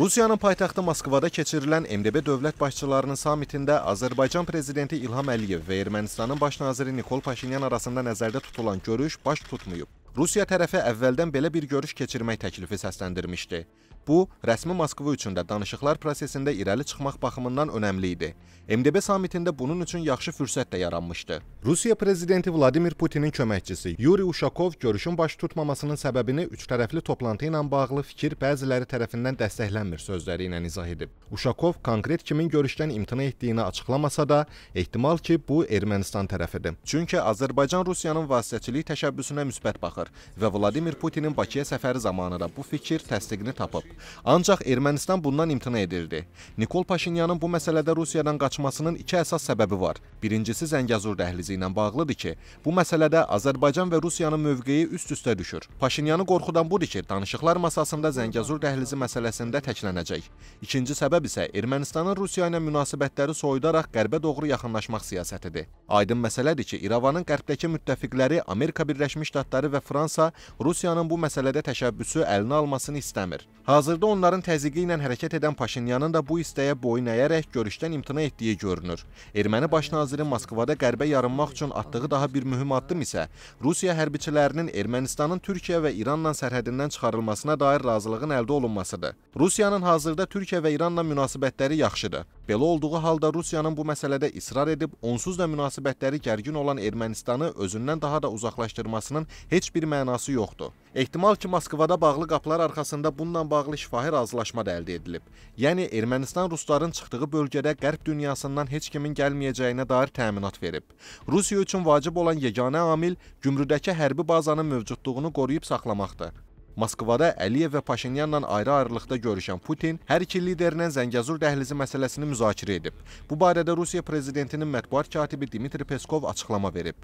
Rusiyanın paytaxtı Moskvada keçirilən MDB dövlət başçılarının samitində Azərbaycan prezidenti İlham Əliyev və Ermənistanın baş naziri Nikol Paşinyan arasında nəzərdə tutulan görüş baş tutmayıb. Rusiya tərəfi əvvəldən belə bir görüş keçirmək təklifi səsləndirmişdi. Bu, rəsmi Moskva üçün də danışıqlar prosesində irəli çıxmaq baxımından önəmli idi. MDB samitində bunun üçün yaxşı fürsət də yaranmışdı. Rusiya prezidenti Vladimir Putinin köməkçisi Yuri Uşakov görüşün baş tutmamasının səbəbini üçtərəfli toplantı ilə bağlı fikir bəziləri tərəfindən dəstəklənmir sözləri ilə izah edib. Uşakov konkret kimin görüşdən imtina etdiyini açıqlamasa da, ehtimal ki, bu Ermənistan tərəfidir. Çünki Azərbaycan Rusiyanın vasitəçilik təşəbbüsünə müsbət baxır və Vladimir Putinin Bakıya səfəri zamanı da bu fikir təsdiqini tapıb. Ancaq Ermənistan bundan imtina edirdi. Nikol Paşinyanın bu məsələdə Rusiyadan qaçmasının iki əsas səbəbi var. Birincisi Zəngəzur dəhlizi ilə bağlıdır ki, bu məsələdə Azərbaycan və Rusiyanın mövqeyi üst-üstə düşür. Paşinyanı qorxudan budur ki, danışıqlar masasında Zəngəzur dəhlizi məsələsində təklənəcək. İkinci səbəb isə Ermənistanın Rusiya ilə münasibətləri soyudaraq qərbə doğru yaxınlaşmaq siyasətidir. Aydın məsələdir ki, İrəvanın qərbbdəki müttəfiqləri Amerika Birləşmiş Ştatları və Fransa Rusiyanın bu məsələdə təşəbbüsü əlinə almasını istəmir. Hazırda onların təzyiqi ilə hərəkət edən Paşinyanın da bu istəyə boyun əyərək görüşdən imtina etdiyi görünür. Erməni baş naziri Moskvada qərbə yarınmaq üçün atdığı daha bir mühüm addım isə Rusiya hərbiçilərinin Ermənistanın Türkiyə və İranla sərhədindən çıxarılmasına dair razılığın əldə olunmasıdır. Rusiyanın hazırda Türkiyə və İranla münasibətləri yaxşıdır. Belə olduğu halda Rusiyanın bu məsələdə israr edib onsuz da münasibətləri gərgin olan Ermənistanı özündən daha da uzaqlaşdırmasının heç bir mənası yoxdur. Ehtimal ki, Moskvada bağlı qapılar arxasında bununla bağlı şifahi razılaşma da əldə edilib. Yəni Ermənistan rusların çıxdığı bölgədə qərb dünyasından heç kimin gəlməyəcəyinə dair təminat verib. Rusiya üçün vacib olan yeganə amil gümrüdəki hərbi bazanın mövcudluğunu qoruyub saxlamaqdır. Moskvada Əliyev və Paşinyanla ayrı-ayrılıqda görüşən Putin hər iki liderlə Zəngəzur dəhlizi məsələsini müzakirə edib. Bu barədə Rusiya prezidentinin mətbuat katibi Dmitri Peskov açıqlama verib.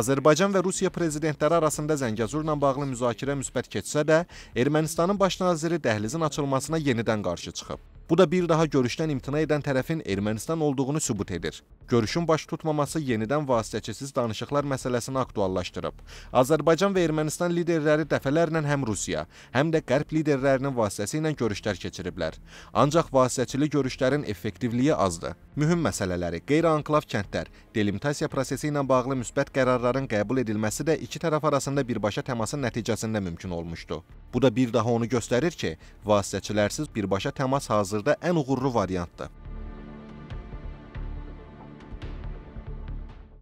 Azərbaycan və Rusiya prezidentləri arasında Zəngəzurla bağlı müzakirə müsbət keçsə də, Ermənistanın baş naziri dəhlizin açılmasına yenidən qarşı çıxıb. Bu da bir daha görüşdən imtina edən tərəfin Ermənistan olduğunu sübut edir. Görüşün baş tutmaması yenidən vasitəçisiz danışıqlar məsələsini aktuallaşdırıb. Azərbaycan və Ermənistan liderləri dəfələrlə həm Rusiya, həm də Qərb liderlərinin vasitəsi ilə görüşlər keçiriblər. Ancaq vasitəçili görüşlərin effektivliyi azdır. Mühüm məsələləri, qeyri-anklav kəndlər, delimitasiya prosesi ilə bağlı müsbət qərarların qəbul edilməsi də iki tərəf arasında birbaşa təmasın nəticəsində mümkün olmuşdu. Bu da bir daha onu göstərir ki, vasitəçilərsiz birbaşa təmas hazırda ən uğurlu variantdır.